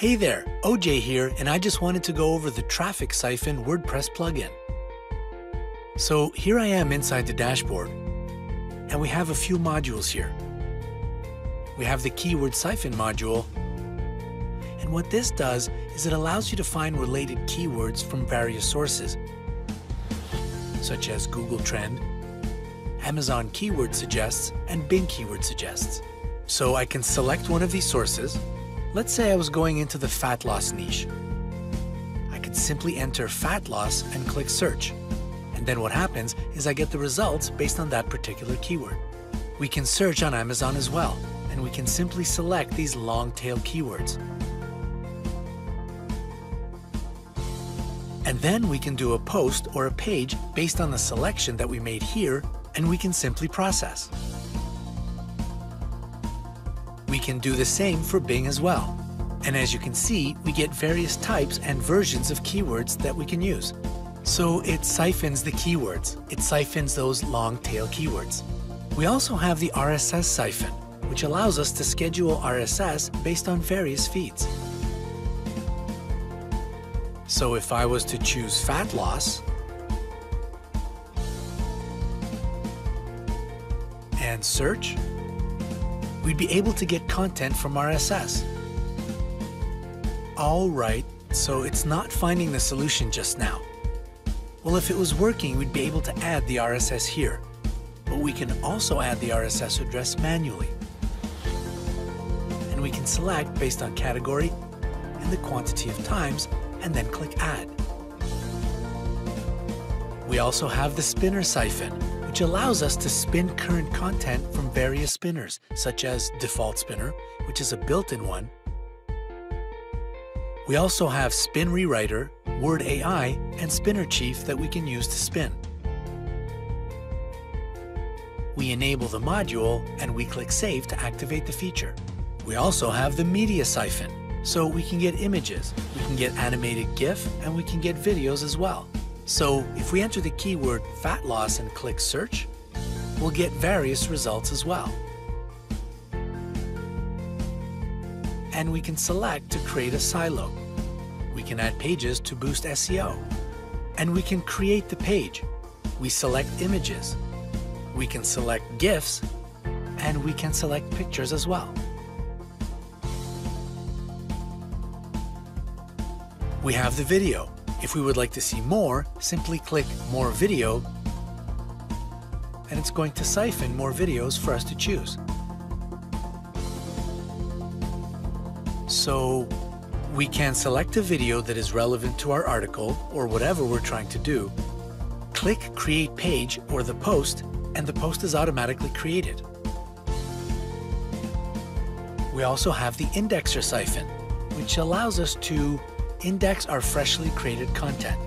Hey there, OJ here, and I just wanted to go over the Traffik Siphon WordPress plugin. So here I am inside the dashboard, and we have a few modules here. We have the Keyword Siphon module, and what this does is it allows you to find related keywords from various sources, such as Google Trend, Amazon Keyword Suggests, and Bing Keyword Suggests. So I can select one of these sources, Let's say I was going into the fat loss niche. I could simply enter fat loss and click search. And then what happens is I get the results based on that particular keyword. We can search on Amazon as well, and we can simply select these long tail keywords. And then we can do a post or a page based on the selection that we made here, and we can simply process. Can do the same for Bing as well. And as you can see, we get various types and versions of keywords that we can use. So it siphons the keywords. It siphons those long tail keywords. We also have the RSS siphon, which allows us to schedule RSS based on various feeds. So if I was to choose fat loss and search, we'd be able to get content from RSS. All right, so it's not finding the solution just now. Well, if it was working, we'd be able to add the RSS here, but we can also add the RSS address manually. And we can select based on category and the quantity of times, and then click Add. We also have the spinner siphon, which allows us to spin current content from various spinners, such as Default Spinner, which is a built-in one. We also have Spin Rewriter, Word AI, and Spinner Chief that we can use to spin. We enable the module and we click Save to activate the feature. We also have the Media Siphon, so we can get images, we can get animated GIF, and we can get videos as well. So if we enter the keyword fat loss and click search, we'll get various results as well. And we can select to create a silo. We can add pages to boost SEO. And we can create the page. We select images. We can select GIFs, and we can select pictures as well. We have the video. If we would like to see more, simply click More Video, and it's going to siphon more videos for us to choose. So we can select a video that is relevant to our article or whatever we're trying to do, click Create Page or the post, and the post is automatically created. We also have the Indexer siphon, which allows us to index our freshly created content.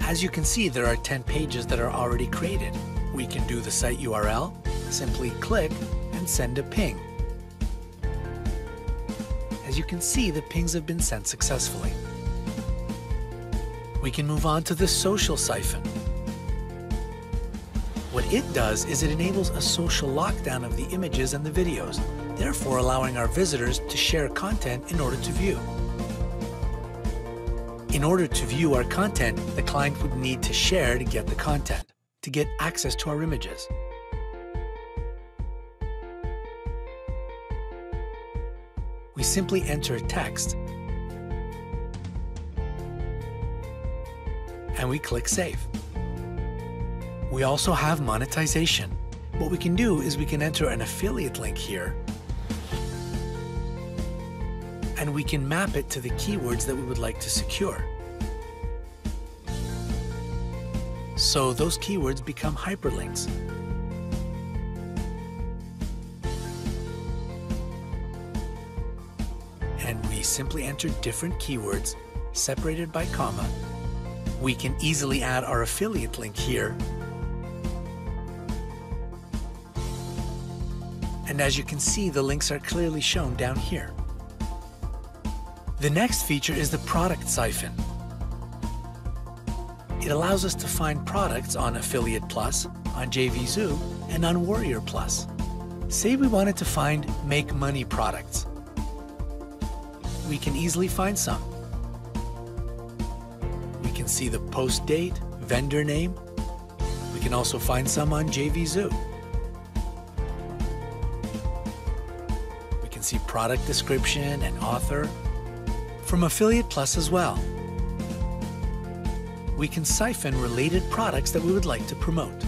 As you can see, there are 10 pages that are already created. We can do the site URL, simply click and send a ping. As you can see, the pings have been sent successfully. We can move on to the social siphon. What it does is it enables a social lockdown of the images and the videos, therefore allowing our visitors to share content in order to view. In order to view our content, the client would need to share to get the content, to get access to our images. We simply enter text and we click Save. We also have monetization. What we can do is we can enter an affiliate link here and we can map it to the keywords that we would like to secure. So those keywords become hyperlinks. And we simply enter different keywords separated by comma. We can easily add our affiliate link here. And as you can see, the links are clearly shown down here. The next feature is the product siphon. It allows us to find products on Affiliate Plus, on JVZoo, and on Warrior Plus. Say we wanted to find make money products. we can easily find some. We can see the post date, vendor name. We can also find some on JVZoo. We can see product description and author from Affiliate Plus as well. We can siphon related products that we would like to promote.